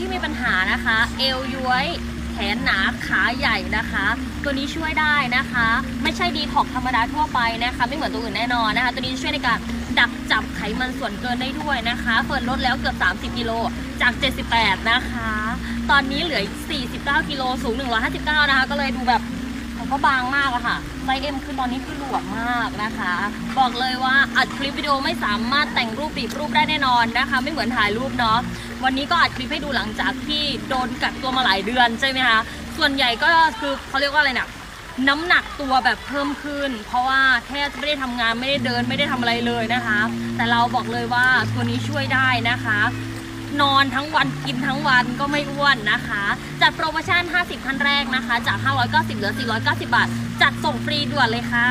ที่มีปัญหานะคะ เอวย้วยแขนหนาขาใหญ่นะคะ ตัวนี้ช่วยได้นะคะ ไม่ใช่ดีท็อกธรรมดาทั่วไปนะคะ ไม่เหมือนตัวอื่นแน่นอนนะคะ ตัวนี้ช่วยในการดักจับไขมันส่วนเกินได้ด้วยนะคะเฟิร์นลดแล้วเกือบ 30กิโลจาก 78 นะคะ ตอนนี้เหลือ 49กิโลสูง 159 นะคะ ก็เลยดูแบบ มันก็บางมากอะค่ะไซส์ M คือตอนนี้คือหลวมมากนะคะ บอกเลยว่าอัดคลิปวิดีโอไม่สามารถแต่งรูปบีบรูปได้แน่นอนนะคะ ไม่เหมือนถ่ายรูปเนาะวันนี้ก็อัดคลิปให้ดูหลังจากที่โดนกักตัวมาหลายเดือนใช่ไหมคะส่วนใหญ่ก็คือเขาเรียกว่าอะไรนะน้ำหนักตัวแบบเพิ่มขึ้น เพราะว่าแทบไม่ได้ทำงานไม่ได้เดินไม่ได้ทำอะไรเลยนะคะ แต่เราบอกเลยว่าตัวนี้ช่วยได้นะคะ นอนทั้งวันกินทั้งวันก็ไม่อ้วนนะคะ จัดโปรโมชั่น 50ท่านแรกนะคะ จาก 590 เหลือ 490 บาท จัดส่งฟรีด่วนเลยค่ะ